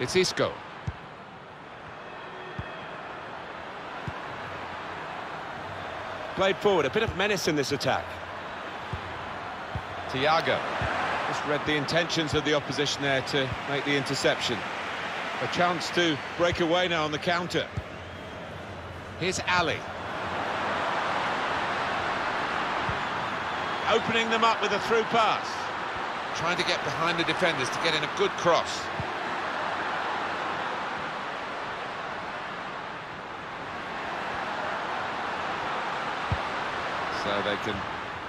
It's Isco. Played forward, a bit of menace in this attack. Thiago. Just read the intentions of the opposition there to make the interception. A chance to break away now on the counter. Here's Alli. Opening them up with a through pass. Trying to get behind the defenders to get in a good cross. So they can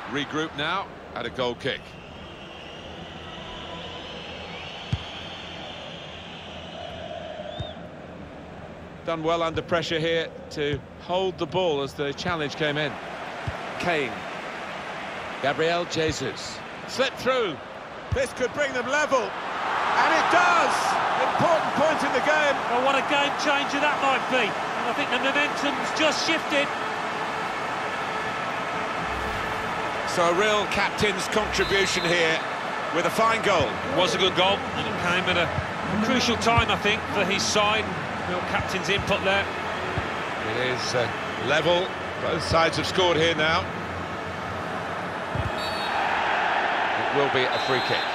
regroup now at a goal kick. Done well under pressure here to hold the ball as the challenge came in. Kane. Gabriel Jesus. Slipped through. This could bring them level. And it does! Important point in the game. Well, what a game changer that might be. And I think the momentum's just shifted. So a real captain's contribution here with a fine goal. It was a good goal, and it came at a crucial time, I think, for his side. Real captain's input there. It is uh, level. Both sides have scored here now. It will be a free kick.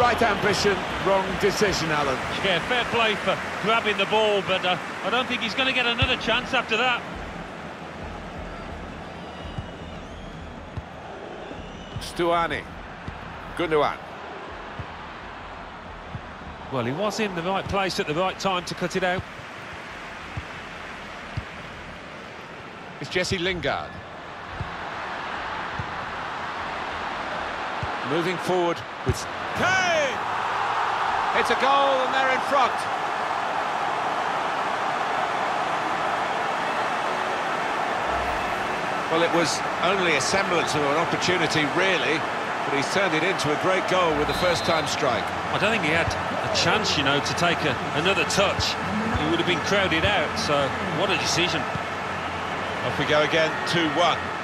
Right ambition, wrong decision, Alan. Yeah, fair play for grabbing the ball, but uh, I don't think he's going to get another chance after that. Stuani. Gundogan. Well, he was in the right place at the right time to cut it out. It's Jesse Lingard. Moving forward with Kane! It's a goal and they're in front. Well, it was only a semblance of an opportunity, really, but he's turned it into a great goal with the first-time strike. I don't think he had a chance, you know, to take a, another touch. He would have been crowded out, so what a decision. Off we go again, 2-1.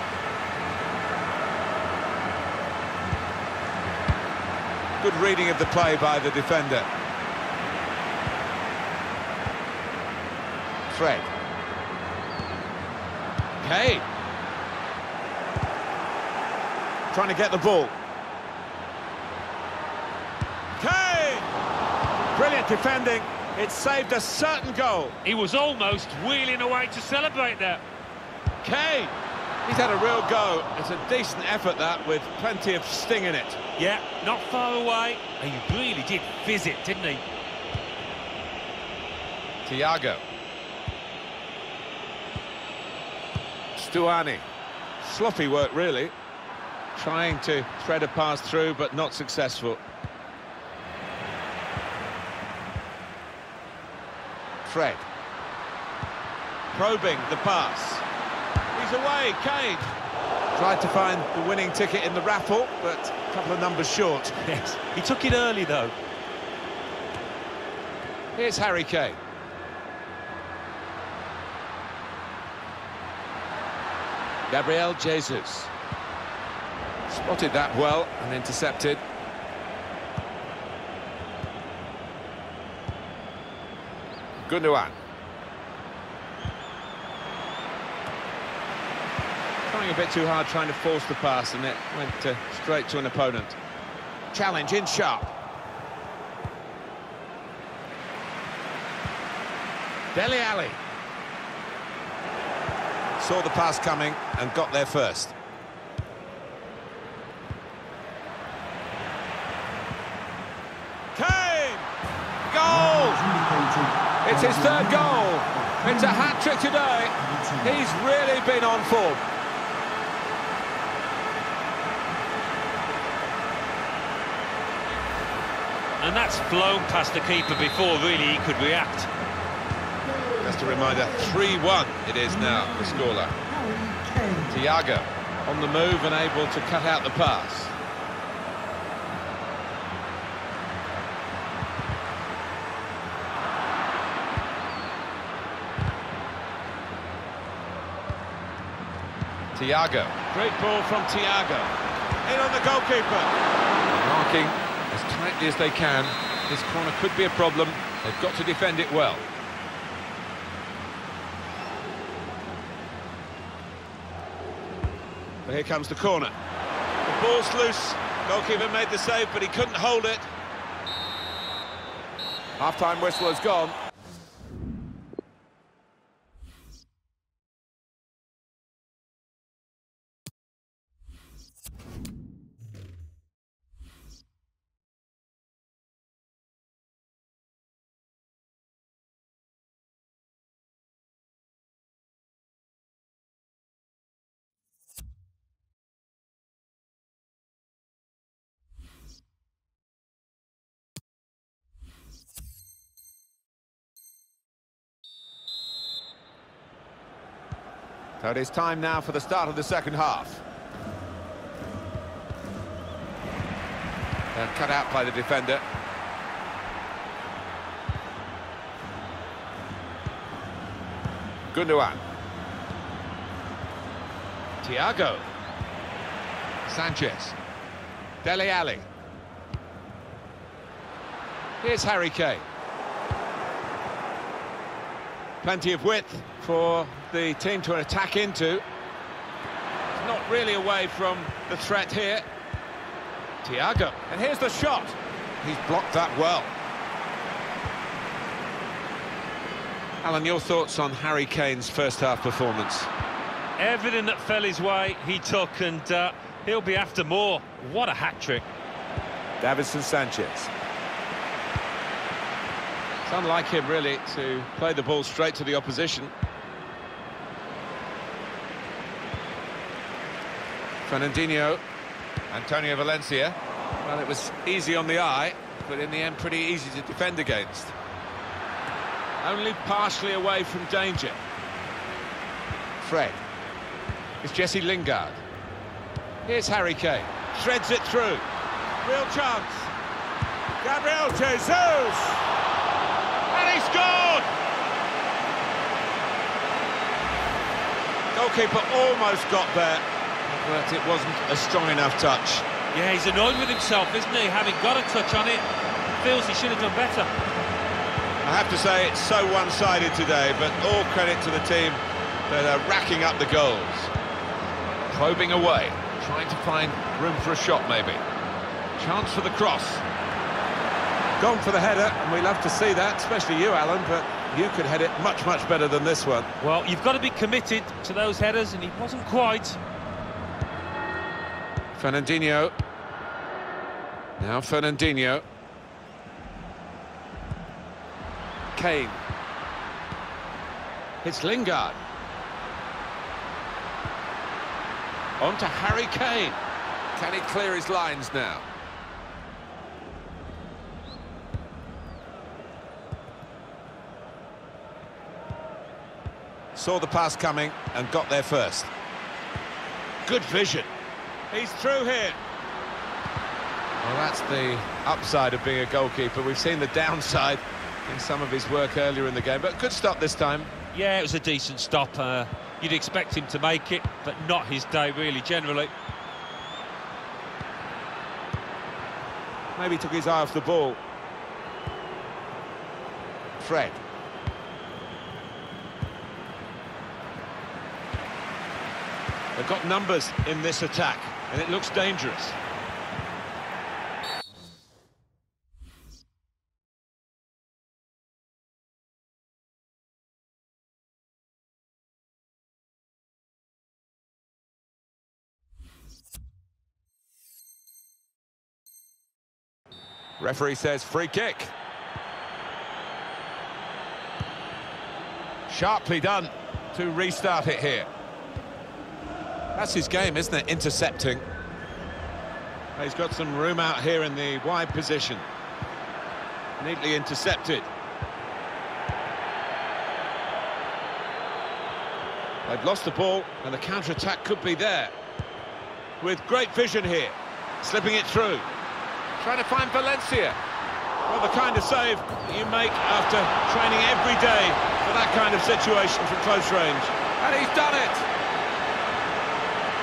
Good reading of the play by the defender. Fred. Kane. Trying to get the ball. Kane! Brilliant defending. It saved a certain goal. He was almost wheeling away to celebrate that. Kane! He's had a real go. It's a decent effort, that, with plenty of sting in it. Yeah, not far away. And he really did visit, didn't he? Thiago. Stuani. Sloppy work, really. Trying to thread a pass through, but not successful. Fred. Probing the pass. He's away, Kane. Tried to find the winning ticket in the raffle, but a couple of numbers short. Yes, he took it early, though. Here's Harry Kane. Gabriel Jesus. Spotted that well and intercepted. Gundogan. A bit too hard, trying to force the pass, and it went uh, straight to an opponent. Challenge in sharp. Dele Alli. Saw the pass coming and got there first. Kane! Goal! It's his third goal. It's a hat-trick today. He's really been on form. And that's flown past the keeper before really he could react. Just a reminder, 3-1 it is now, the scoreline. Thiago on the move and able to cut out the pass. Thiago. Great ball from Thiago. In on the goalkeeper. Marking as as they can. This corner could be a problem. They've got to defend it well. But here comes the corner. The ball's loose. Goalkeeper made the save, but he couldn't hold it. Half-time whistle has gone. So it is time now for the start of the second half. Cut out by the defender. Gundogan. Thiago. Sanchez. Dele Alli. Here's Harry Kane. Plenty of width for the team to attack into. Not really away from the threat here. Thiago. And here's the shot. He's blocked that well. Alan, your thoughts on Harry Kane's first half performance? Everything that fell his way, he took, and uh, he'll be after more. What a hat-trick. Davinson Sanchez. It's unlike him, really, to play the ball straight to the opposition. Fernandinho. Antonio Valencia. Well, it was easy on the eye, but in the end pretty easy to defend against. Only partially away from danger. Fred. It's Jesse Lingard. Here's Harry Kane. Shreds it through. Real chance. Gabriel Jesus! And he scored! Goalkeeper almost got there, but it wasn't a strong enough touch. Yeah, he's annoyed with himself, isn't he? Having got a touch on it, feels he should have done better. I have to say it's so one-sided today, but all credit to the team that are racking up the goals. Probing away, trying to find room for a shot maybe. Chance for the cross. Gone for the header, and we love to see that, especially you, Alan, but you could head it much, much better than this one. Well, you've got to be committed to those headers, and he wasn't quite. Fernandinho. Now Fernandinho. Kane. It's Lingard. On to Harry Kane. Can he clear his lines now? Saw the pass coming and got there first. Good vision. He's through here. Well, that's the upside of being a goalkeeper. We've seen the downside in some of his work earlier in the game, but good stop this time. Yeah, it was a decent stop. Uh, you'd expect him to make it, but not his day, really, generally. Maybe took his eye off the ball. Fred. They've got numbers in this attack, and it looks dangerous. Referee says free kick. Sharply done to restart it here. That's his game, isn't it? Intercepting. He's got some room out here in the wide position. Neatly intercepted. They've lost the ball, and the counter-attack could be there. With great vision here. Slipping it through. Trying to find Valencia. Well, the kind of save you make after training every day for that kind of situation from close range. And he's done it.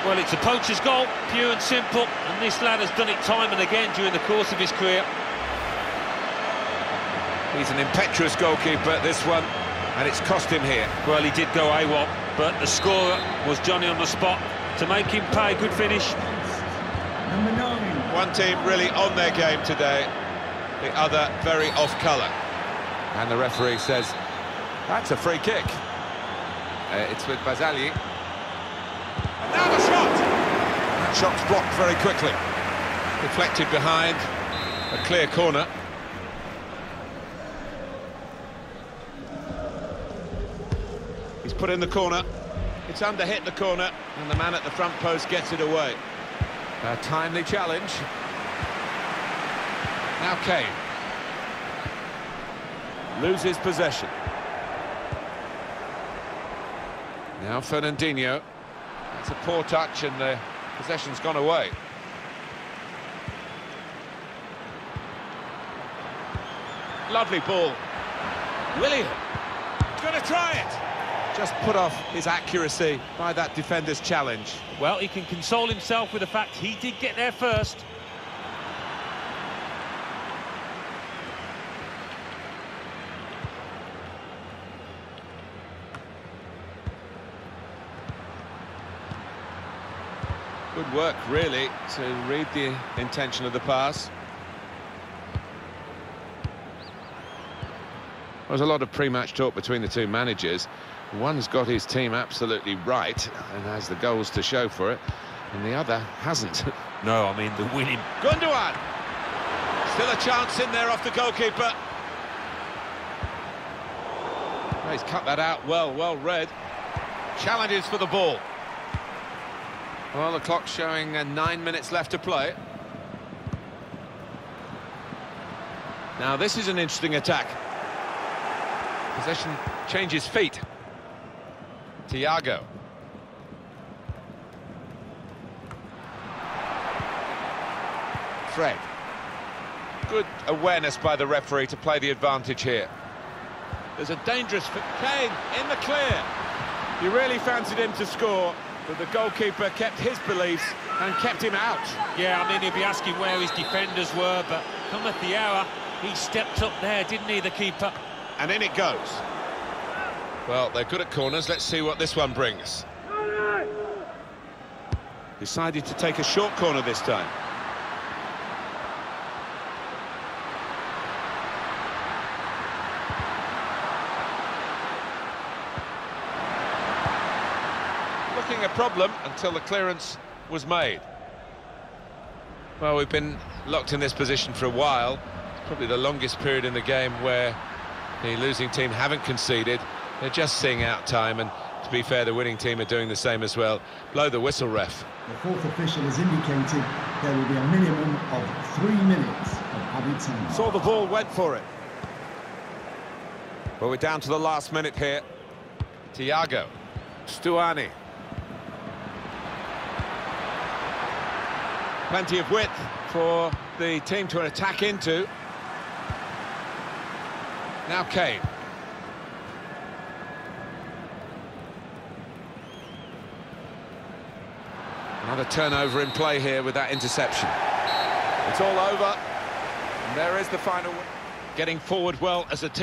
Well, it's a poacher's goal, pure and simple, and this lad has done it time and again during the course of his career. He's an impetuous goalkeeper, this one, and it's cost him here. Well, he did go AWOL, but the scorer was Johnny on the spot to make him pay. Good finish. Number nine. One team really on their game today, the other very off colour. And the referee says, that's a free kick. Uh, it's with Barzagli. Now the shot! That shot's blocked very quickly. Deflected behind, a clear corner. He's put in the corner. It's under hit the corner, and the man at the front post gets it away. A timely challenge. Now Kane. Loses possession. Now Fernandinho. It's a poor touch and the possession's gone away. Lovely ball. Willian. He's going to try it. Just put off his accuracy by that defender's challenge. Well, he can console himself with the fact he did get there first. Good work, really, to read the intention of the pass. There's a lot of pre-match talk between the two managers. One's got his team absolutely right and has the goals to show for it, and the other hasn't. No, I mean the winning. Gundogan! Still a chance in there off the goalkeeper. Oh, he's cut that out well, well read. Challenges for the ball. Well, the clock's showing uh, nine minutes left to play. Now, this is an interesting attack. Possession changes feet. Thiago. Fred. Good awareness by the referee to play the advantage here. There's a dangerous... Kane in the clear. You really fancied him to score, but the goalkeeper kept his beliefs and kept him out. Yeah, I mean, he'd be asking where his defenders were, but cometh the hour, he stepped up there, didn't he, the keeper? And in it goes. Well, they're good at corners. Let's see what this one brings. Decided to take a short corner this time. A problem until the clearance was made. Well, we've been locked in this position for a while. It's probably the longest period in the game where the losing team haven't conceded. They're just seeing out time, and to be fair, the winning team are doing the same as well. Blow the whistle, ref. The fourth official has indicated there will be a minimum of three minutes of added time. Saw the ball, went for it. But we're down to the last minute here. Thiago. Stuani. Plenty of width for the team to attack into. Now Kane. Another turnover in play here with that interception. It's all over. And there is the final. Getting forward well as a team.